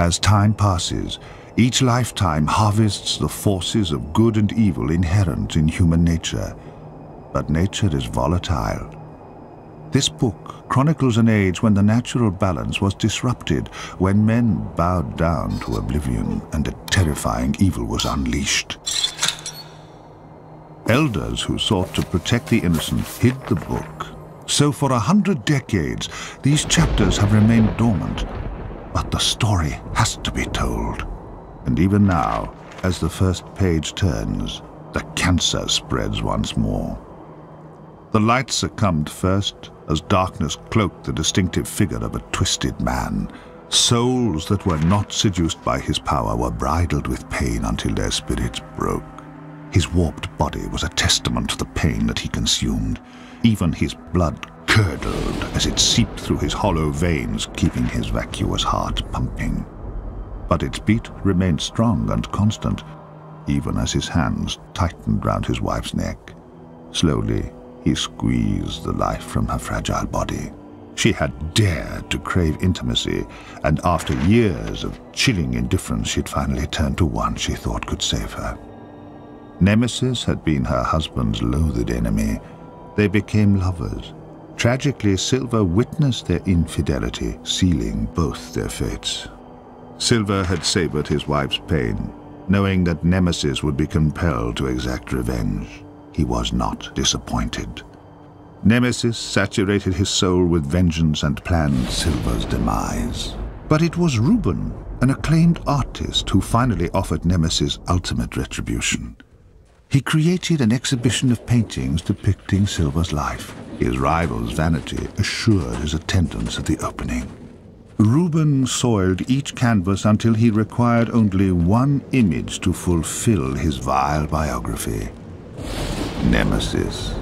As time passes, each lifetime harvests the forces of good and evil inherent in human nature. But nature is volatile. This book chronicles an age when the natural balance was disrupted, when men bowed down to oblivion and a terrifying evil was unleashed. Elders who sought to protect the innocent hid the book. So for a hundred decades, these chapters have remained dormant. But the story has to be told. And even now, as the first page turns, the cancer spreads once more. The light succumbed first, as darkness cloaked the distinctive figure of a twisted man. Souls that were not seduced by his power were bridled with pain until their spirits broke. His warped body was a testament to the pain that he consumed. Even his blood curdled as it seeped through his hollow veins, keeping his vacuous heart pumping. But its beat remained strong and constant, even as his hands tightened round his wife's neck. Slowly, he squeezed the life from her fragile body. She had dared to crave intimacy, and after years of chilling indifference, she'd finally turned to one she thought could save her. Nemesis had been her husband's loathed enemy. They became lovers. Tragically, Silver witnessed their infidelity, sealing both their fates. Silver had savored his wife's pain, knowing that Nemesis would be compelled to exact revenge. He was not disappointed. Nemesis saturated his soul with vengeance and planned Silver's demise. But it was Reuben, an acclaimed artist, who finally offered Nemesis ultimate retribution. He created an exhibition of paintings depicting Silver's life. His rival's vanity assured his attendance at the opening. Reuben soiled each canvas until he required only one image to fulfill his vile biography. Nemesis.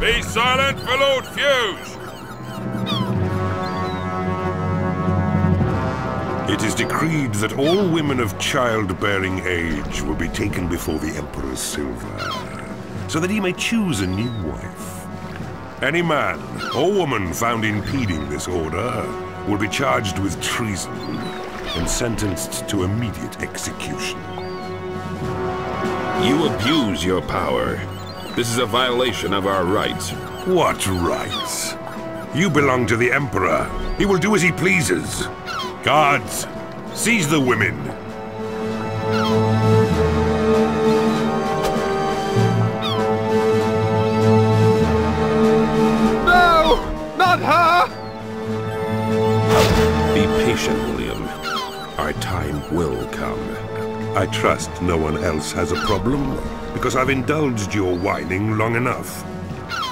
Be silent for Lord Fuge! It is decreed that all women of childbearing age will be taken before the Emperor Silver, so that he may choose a new wife. Any man or woman found impeding this order will be charged with treason and sentenced to immediate execution. You abuse your power. This is a violation of our rights. What rights? You belong to the Emperor. He will do as he pleases. Guards, seize the women. No! Not her! Be patient, William. Our time will come. I trust no one else has a problem, because I've indulged your whining long enough.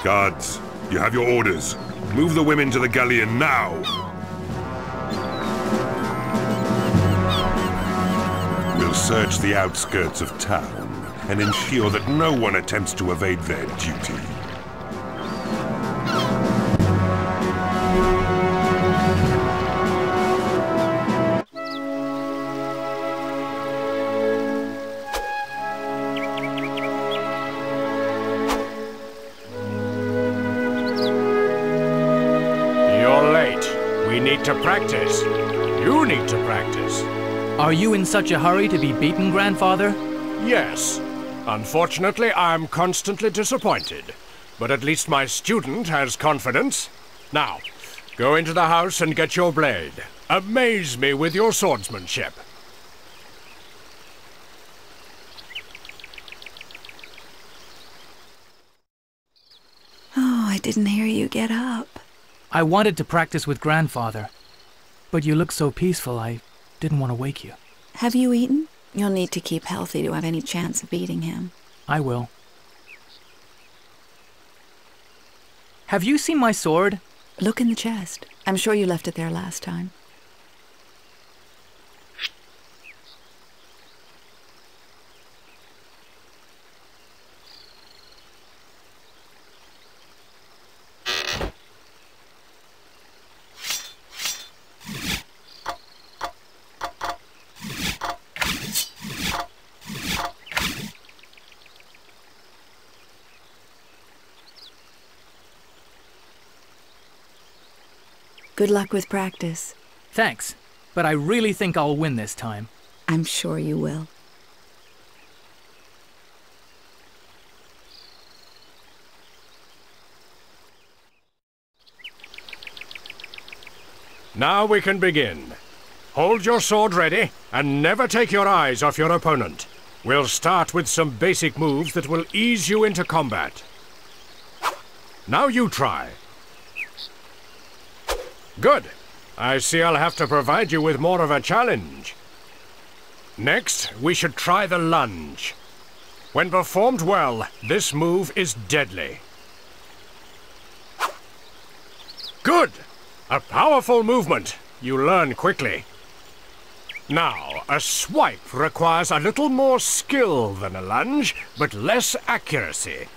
Guards, you have your orders. Move the women to the galleon now! We'll search the outskirts of town and ensure that no one attempts to evade their duty. Are you in such a hurry to be beaten, grandfather? Yes. Unfortunately, I'm constantly disappointed. But at least my student has confidence. Now, go into the house and get your blade. Amaze me with your swordsmanship. Oh, I didn't hear you get up. I wanted to practice with grandfather, but you look so peaceful, I didn't want to wake you. Have you eaten? You'll need to keep healthy to have any chance of beating him. I will. Have you seen my sword? Look in the chest. I'm sure you left it there last time. Good luck with practice. Thanks, but I really think I'll win this time. I'm sure you will. Now we can begin. Hold your sword ready and never take your eyes off your opponent. We'll start with some basic moves that will ease you into combat. Now you try. Good. I see I'll have to provide you with more of a challenge. Next, we should try the lunge. When performed well, this move is deadly. Good! A powerful movement. You learn quickly. Now, a swipe requires a little more skill than a lunge, but less accuracy.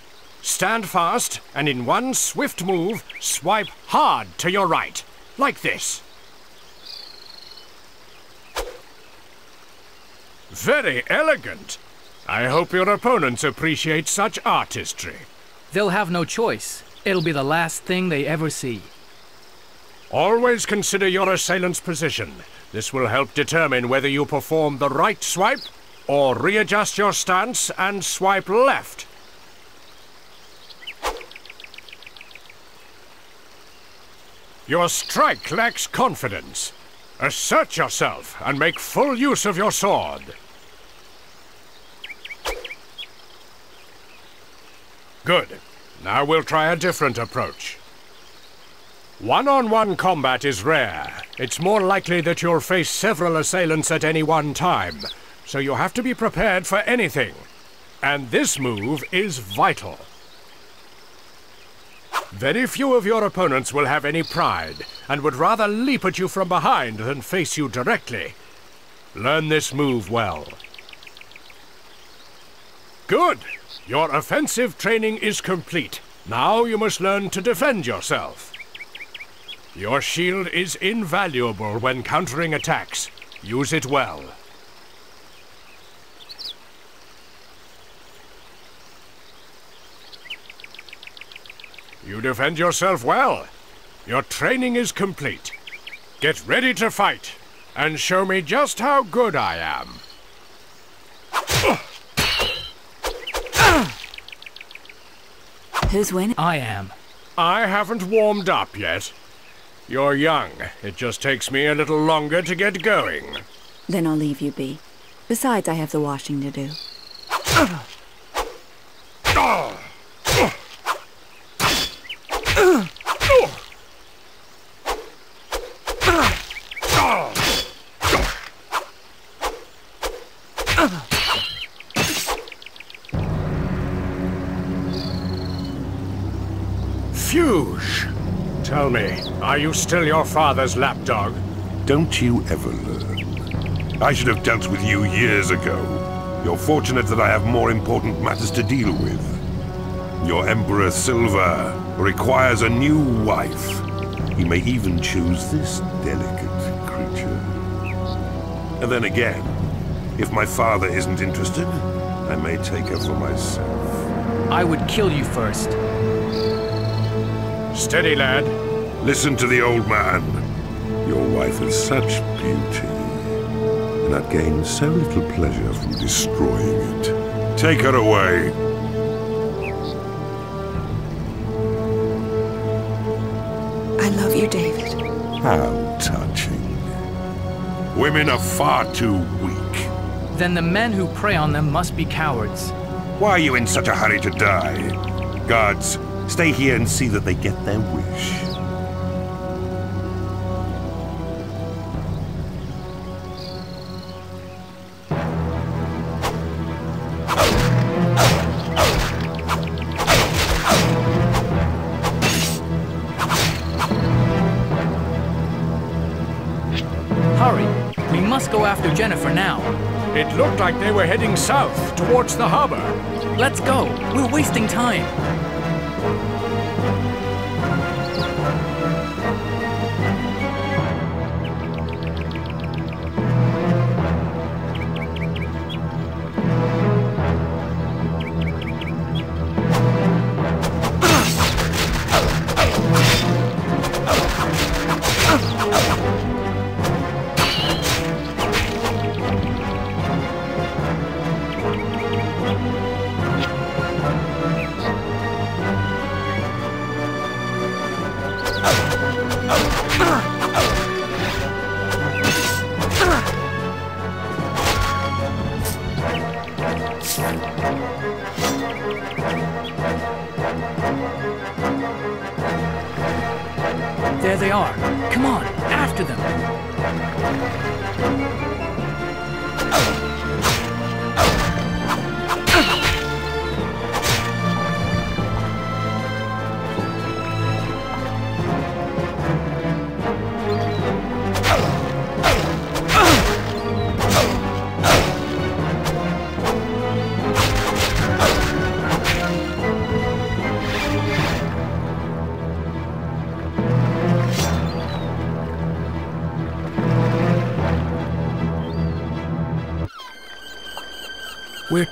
Stand fast, and in one swift move, swipe hard to your right, like this. Very elegant. I hope your opponents appreciate such artistry. They'll have no choice. It'll be the last thing they ever see. Always consider your assailant's position. This will help determine whether you perform the right swipe or readjust your stance and swipe left. Your strike lacks confidence. Assert yourself and make full use of your sword. Good. Now we'll try a different approach. One-on-one combat is rare. It's more likely that you'll face several assailants at any one time, so you have to be prepared for anything. And this move is vital. Very few of your opponents will have any pride, and would rather leap at you from behind than face you directly. Learn this move well. Good! Your offensive training is complete. Now you must learn to defend yourself. Your shield is invaluable when countering attacks. Use it well. You defend yourself well. Your training is complete. Get ready to fight, and show me just how good I am. Who's winning? I am. I haven't warmed up yet. You're young. It just takes me a little longer to get going. Then I'll leave you be. Besides, I have the washing to do. Fuge! Tell me, are you still your father's lapdog? Don't you ever learn. I should have dealt with you years ago. You're fortunate that I have more important matters to deal with. Your Emperor Silver requires a new wife. He may even choose this delicate. And then again, if my father isn't interested, I may take her for myself. I would kill you first. Steady, lad. Listen to the old man. Your wife is such beauty, and I'd gain so little pleasure from destroying it. Take her away. I love you, David. How touching. Women are far too weak. Then the men who prey on them must be cowards. Why are you in such a hurry to die? Guards, stay here and see that they get their wish. After Jennifer now. It looked like they were heading south, towards the harbor. Let's go! We're wasting time!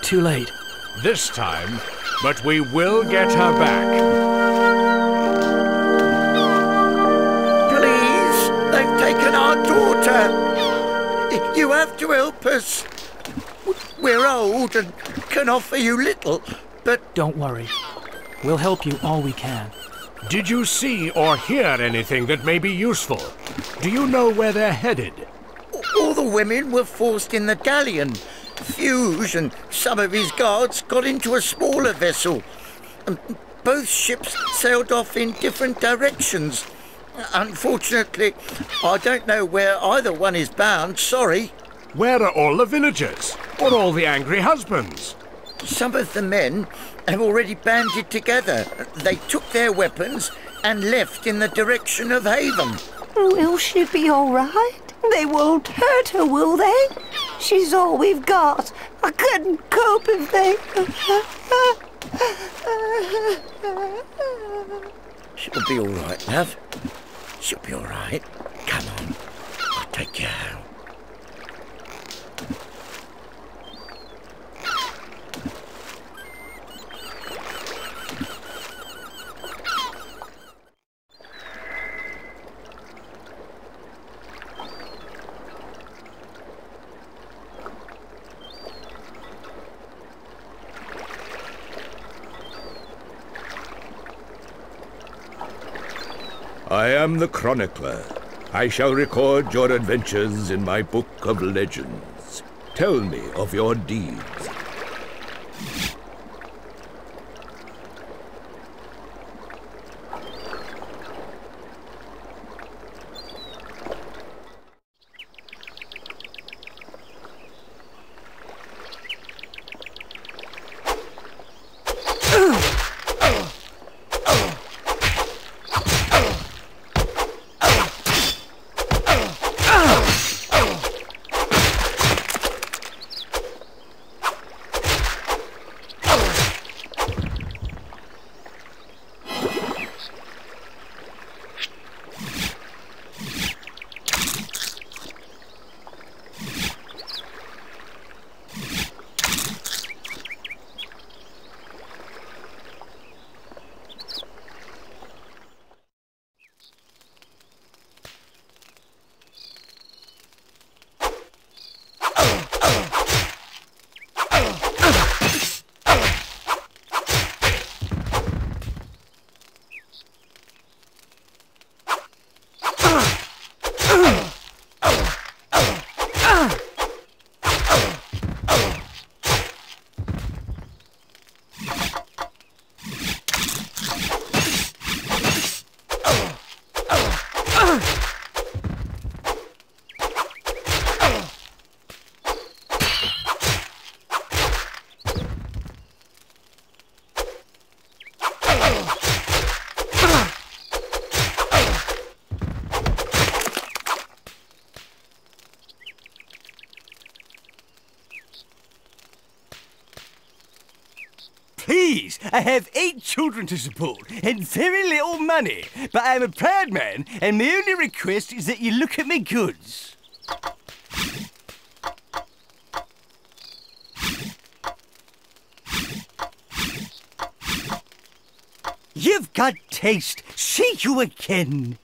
Too late. This time, but we will get her back. Please, they've taken our daughter. You have to help us. We're old and can offer you little, but Don't worry. We'll help you all we can. Did you see or hear anything that may be useful? Do you know where they're headed? all the women were forced in the galleon. Fuge and some of his guards got into a smaller vessel. And both ships sailed off in different directions. Unfortunately, I don't know where either one is bound, sorry. Where are all the villagers? Or all the angry husbands? Some of the men have already banded together. They took their weapons and left in the direction of Haven. Will she be all right? They won't hurt her, will they? She's all we've got. I couldn't cope if they. She'll be all right, love. She'll be all right. Come on, I'll take you home. I am the chronicler. I shall record your adventures in my book of legends. Tell me of your deeds. Please, I have eight children to support and very little money, but I'm a proud man, and my only request is that you look at my goods. You've got taste. See you again.